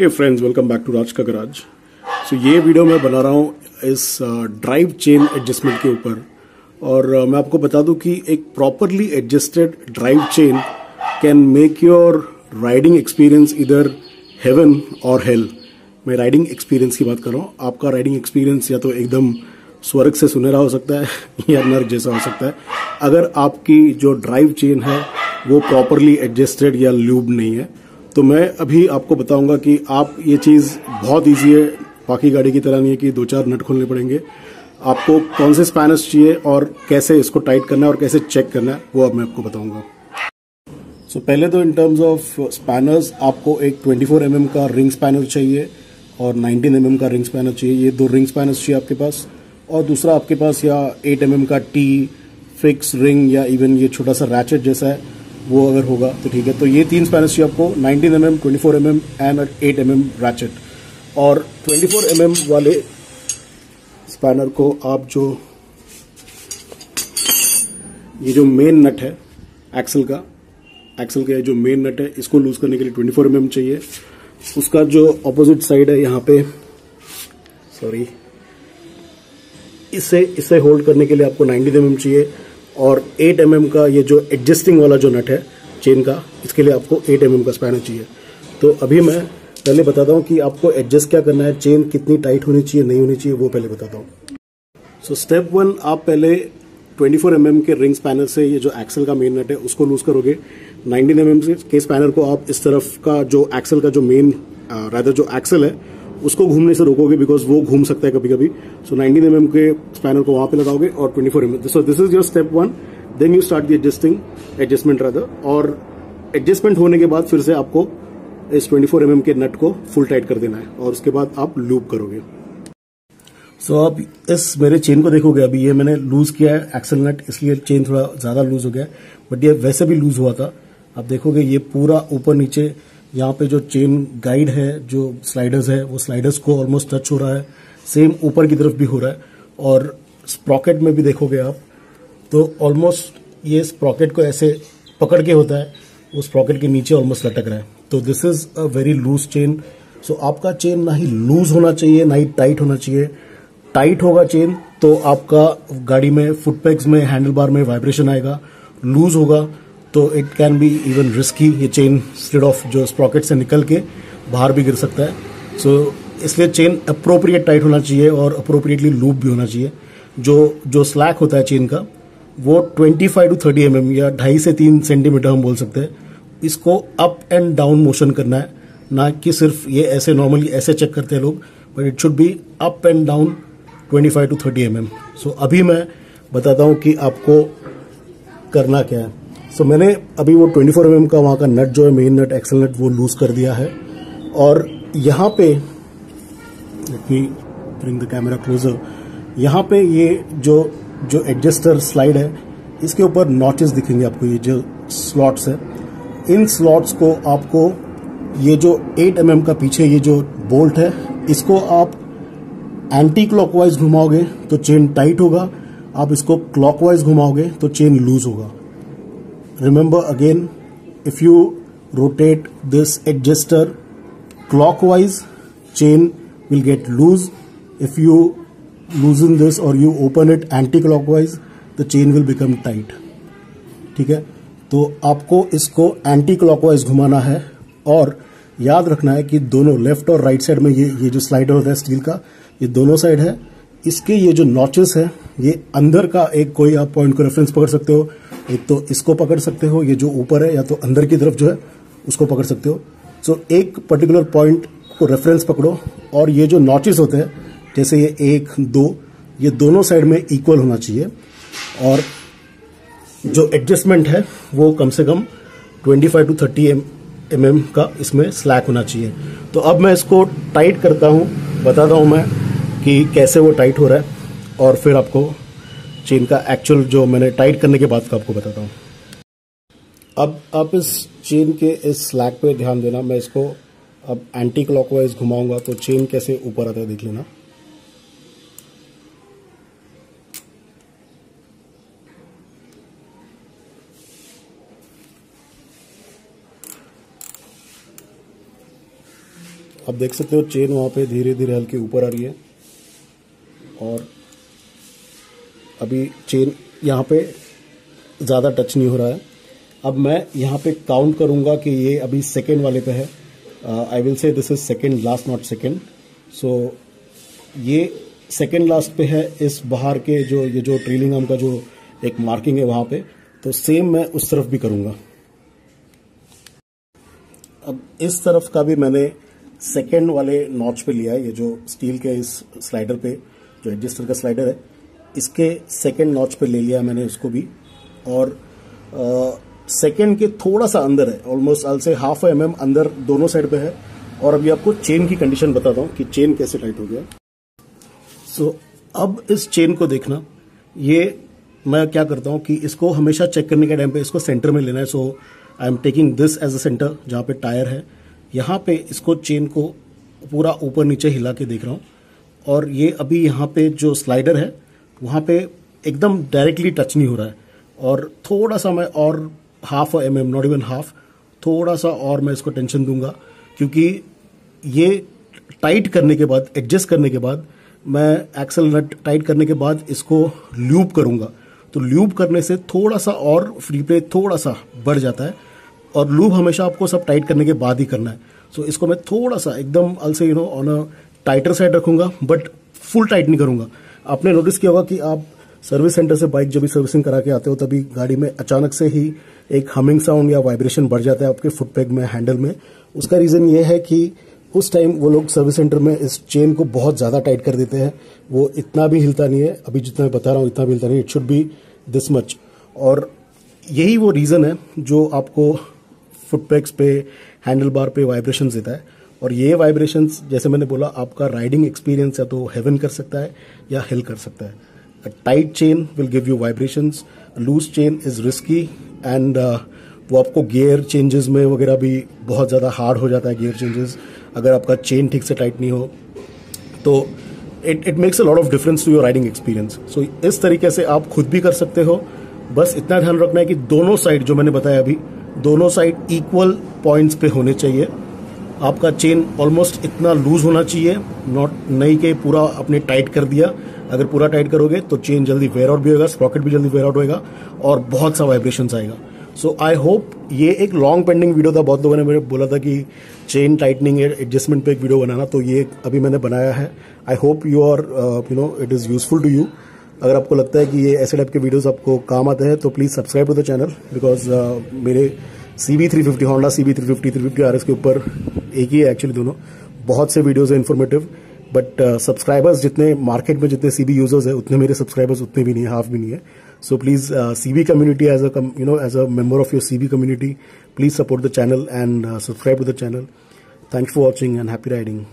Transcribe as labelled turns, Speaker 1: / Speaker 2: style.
Speaker 1: Hey friends welcome back to Raj का so ये video मैं बना रहा हूँ इस ड्राइव चेन एडजस्टमेंट के ऊपर। और uh, मैं आपको बता दूँ कि एक properly adjusted drive chain can make your riding experience इधर हेवन और हेल मैं राइडिंग एक्सपीरियंस की बात कर रहा हूँ। आपका राइडिंग एक्सपीरियंस या तो एकदम स्वर्ग से सुनहरा हो सकता है या नर्क जैसा हो सकता है। अगर आपकी जो ड्राइव चेन है वो प्रॉपरली एडजस्टेड या ल्यूब नहीं है तो मैं अभी आपको बताऊँगा कि आप ये चीज़ बहुत ईजी है। बाकी गाड़ी की तरह नहीं है कि दो चार नट खोलने पड़ेंगे। आपको कौन से स्पैनर्स चाहिए और कैसे इसको टाइट करना है और कैसे चेक करना है वो अब मैं आपको बताऊँगा। सो so, पहले तो इन टर्म्स ऑफ़ स्पैनर्स आपको एक 24 फोर mm का रिंग स्पैनर चाहिए और 19 mm का रिंग स्पैनर चाहिए। ये दो रिंग स्पैनर्स चाहिए आपके पास और दूसरा आपके पास या 8 mm का टी फिक्स रिंग या इवन ये छोटा सा रैचेट जैसा है। वो अगर होगा तो ठीक है। तो ये तीन स्पैनर्स चाहिए आपको 19 M M twenty four M M and eight M M ratchet और 24 फोर एम वाले स्पैनर को आप जो, ये जो मेन नट है एक्सल का एक्सल का जो मेन नट है, इसको लूज करने के लिए 24 फोर एम चाहिए। उसका जो ऑपोजिट साइड है यहाँ पे सॉरी इसे इसे होल्ड करने के लिए आपको 90 एम चाहिए। और 8 एम mm का ये जो एडजस्टिंग वाला जो नट है चेन का, इसके लिए आपको 8 एम mm का स्पैनर चाहिए। तो अभी मैं पहले बताता हूँ कि आपको एडजस्ट क्या करना है चेन कितनी टाइट होनी चाहिए, नहीं होनी चाहिए, वो पहले बताता हूँ। सो स्टेप वन आप पहले 24 फोर mm के रिंग स्पैनर से ये जो एक्सल का मेन नट है, उसको लूज करोगे। 19 एम mm के स्पैनर को आप इस तरफ़ का जो एक्सल का जो मेन रादर जो एक्सल है उसको घूमने से रोकोगे बिकॉज़ वो घूम सकता है कभी कभी सो नाइनटीन एम के स्पैनर को वहाँ पे लगाओगे और twenty four M so this is your step one then you start the adjusting adjustment rather और एडजस्टमेंट होने के बाद फिर से आपको इस 24 फोर mm के नट को फुल टाइट कर देना है और उसके बाद आप लूप करोगे। सो so, आप इस मेरे चेन को देखोगे अभी ये मैंने लूज किया है एक्सल नट इसलिए चेन थोड़ा ज़्यादा लूज हो गया है। बट ये वैसे भी लूज हुआ था। आप देखोगे ये पूरा ऊपर नीचे यहाँ पे जो चेन गाइड है, जो स्लाइडर्स है, वो स्लाइडर्स को ऑलमोस्ट टच हो रहा है। सेम ऊपर की तरफ़ भी हो रहा है। और स्प्रॉकेट में भी देखोगे आप तो ऑलमोस्ट ये स्प्रॉकेट को ऐसे पकड़ के होता है, वो स्प्रॉकेट के नीचे ऑलमोस्ट लटक रहा है। तो this is a very loose chain so आपका चेन ना ही लूज होना चाहिए, ना ही टाइट होना चाहिए। टाइट होगा चेन तो आपका गाड़ी में फुटपैग्स में हैंडल बार में वाइब्रेशन आएगा। लूज होगा तो it can be even risky ये चेन स्लिड ऑफ़ जो स्प्रॉकेट से निकल के बाहर भी गिर सकता है। सो so, इसलिए चेन अप्रोप्रिएट टाइट होना चाहिए और अप्रोप्रिएटली लूप भी होना चाहिए। जो जो स्लैक होता है चेन का वो 25 टू 30 एम mm या ढाई से तीन सेंटीमीटर हम बोल सकते हैं। इसको अप एंड डाउन मोशन करना है ना कि सिर्फ़ ये ऐसे नॉर्मली ऐसे चेक करते हैं लोग but it should be up and down 25 to 30 M mm. So अभी मैं बताता हूँ कि आपको करना क्या है। सो so, मैंने अभी वो 24 फोर mm का वहाँ का नट जो है मेन नट एक्सल नट वो लूज कर दिया है। और यहाँ पे ब्रिंग द कैमरा क्लोजर यहाँ पे ये जो जो एडजस्टर स्लाइड है इसके ऊपर नॉचेस दिखेंगे आपको ये जो स्लॉट्स है। इन स्लॉट्स को आपको ये जो 8 एम mm का पीछे ये जो बोल्ट है इसको आप एंटी क्लॉकवाइज घुमाओगे तो चेन टाइट होगा। आप इसको क्लॉकवाइज घुमाओगे तो चेन लूज होगा। Remember again if you rotate this adjuster clockwise chain will get loose if you loosen this or you open it anti-clockwise the chain will become tight ठीक है तो आपको इसको एंटी क्लॉकवाइज घुमाना है और याद रखना है कि दोनों लेफ़्ट और राइट साइड में ये ये जो स्लाइडर होता है स्टील का ये दोनों साइड है इसके ये जो नॉचेस है ये अंदर का एक कोई आप पॉइंट को रेफरेंस पकड़ सकते हो एक तो इसको पकड़ सकते हो ये जो ऊपर है या तो अंदर की तरफ़ जो है उसको पकड़ सकते हो। सो so, एक पर्टिकुलर पॉइंट को रेफरेंस पकड़ो और ये जो नॉचेस होते हैं जैसे ये एक दो ये दोनों साइड में इक्वल होना चाहिए। और जो एडजस्टमेंट है वो कम से कम 25 टू 30 एम एम का इसमें स्लैक होना चाहिए। तो अब मैं इसको टाइट करता हूँ बताता हूँ मैं कि कैसे वो टाइट हो रहा है और फिर आपको चेन का एक्चुअल जो मैंने टाइट करने के बाद का आपको बताता हूँ। अब आप इस चेन के इस स्लैक पे ध्यान देना, मैं इसको अब एंटी क्लॉकवाइज घुमाऊँगा तो चेन कैसे ऊपर आता है देख लेना। आप देख सकते हो, चेन वहाँ पे धीरे धीरे हल्के ऊपर आ रही है और अभी चेन यहाँ पे ज़्यादा टच नहीं हो रहा है। अब मैं यहाँ पे काउंट करूँगा कि ये अभी सेकेंड वाले पे है। I will say this is second last not second so ये सेकेंड लास्ट पे है इस बाहर के जो, ये जो ट्रेलिंग का जो एक मार्किंग है वहाँ पे। तो सेम मैं उस तरफ़ भी करूँगा। अब इस तरफ़ का भी मैंने सेकेंड वाले नॉच पे लिया है, ये जो स्टील के इस स्लाइडर पे, जो एडजस्टर का स्लाइडर है। इसके सेकेंड नॉच पे ले लिया मैंने उसको भी। और सेकेंड के थोड़ा सा अंदर है ऑलमोस्ट अल से हाफ़ एम एम अंदर दोनों साइड पे है। और अभी आपको चेन की कंडीशन बताता हूँ कि चेन कैसे टाइट हो गया। सो so, अब इस चेन को देखना। ये मैं क्या करता हूँ कि इसको हमेशा चेक करने के टाइम पे इसको सेंटर में लेना है। So I am taking this as a centre जहाँ पे टायर है। यहाँ पे इसको चेन को पूरा ऊपर नीचे हिला के देख रहा हूँ। और ये अभी यहाँ पे जो स्लाइडर है वहाँ पे एकदम डायरेक्टली टच नहीं हो रहा है। और थोड़ा सा मैं और half M M not even half थोड़ा सा और मैं इसको टेंशन दूँगा क्योंकि ये टाइट करने के बाद एडजस्ट करने के बाद मैं एक्सल नट टाइट करने के बाद इसको ल्यूब करूँगा। तो ल्यूब करने से थोड़ा सा और फ्री प्ले थोड़ा सा बढ़ जाता है और लूब हमेशा आपको सब टाइट करने के बाद ही करना है। सो so, इसको मैं थोड़ा सा एकदम अलसे you know on a tighter side रखूँगा बट फुल टाइट नहीं करूँगा। आपने नोटिस किया होगा कि आप सर्विस सेंटर से बाइक जब भी सर्विसिंग करा के आते हो, तभी गाड़ी में अचानक से ही एक हमिंग साउंड या वाइब्रेशन बढ़ जाता है आपके फुटपैक में हैंडल में। उसका रीजन ये है कि उस टाइम वो लोग सर्विस सेंटर में इस चेन को बहुत ज़्यादा टाइट कर देते हैं। वो इतना भी हिलता नहीं है। अभी जितना मैं बता रहा हूँ, इतना भी हिलता नहीं it should be this much और यही वो रीजन है जो आपको फुटपैक्स पे हैंडल बार पे वाइब्रेशन देता है। और ये वाइब्रेशन जैसे मैंने बोला आपका राइडिंग एक्सपीरियंस या तो हेवन कर सकता है या हिल कर सकता है। Chain will give you vibrations. A loose chain is risky and uh, वो आपको गियर चेंजेस में वगैरह भी बहुत ज़्यादा हार्ड हो जाता है गियर चेंजेस अगर आपका चेन ठीक से टाइट नहीं हो तो it it makes a lot of difference to your riding experience so इस तरीके से आप खुद भी कर सकते हो। बस इतना ध्यान रखना है कि दोनों साइड जो मैंने बताया अभी दोनों साइड इक्वल पॉइंट्स पे होने चाहिए। आपका चेन ऑलमोस्ट इतना लूज होना चाहिए नॉट नहीं के पूरा आपने टाइट कर दिया। अगर पूरा टाइट करोगे तो चेन जल्दी वेयर आउट भी होगा स्प्रॉकेट भी जल्दी वेयर आउट होगा और बहुत सा वाइब्रेशन आएगा। सो आई होप ये एक लॉन्ग पेंडिंग वीडियो था। बहुत लोगों ने मेरे बोला था कि चेन टाइटनिंग एडजस्टमेंट पे एक वीडियो बनाना तो ये अभी मैंने बनाया है। I hope you are you know it is useful to you अगर आपको लगता है कि ये ऐसे टाइप के वीडियोस आपको काम आते हैं तो please subscribe to the channel because मेरे C B three fifty Honda C B three fifty three fifty R S के ऊपर एक ही है एक्चुअली दोनों। बहुत से वीडियोज़ है इन्फॉर्मेटिव बट सब्सक्राइबर्स जितने मार्केट में जितने सी बी यूज़र्स है, उतने मेरे सब्सक्राइबर्स उतने भी नहीं है हाफ़ भी नहीं है। So please C B community as a you know as a member of your C B community please support the channel and subscribe to the channel thank for watching and happy riding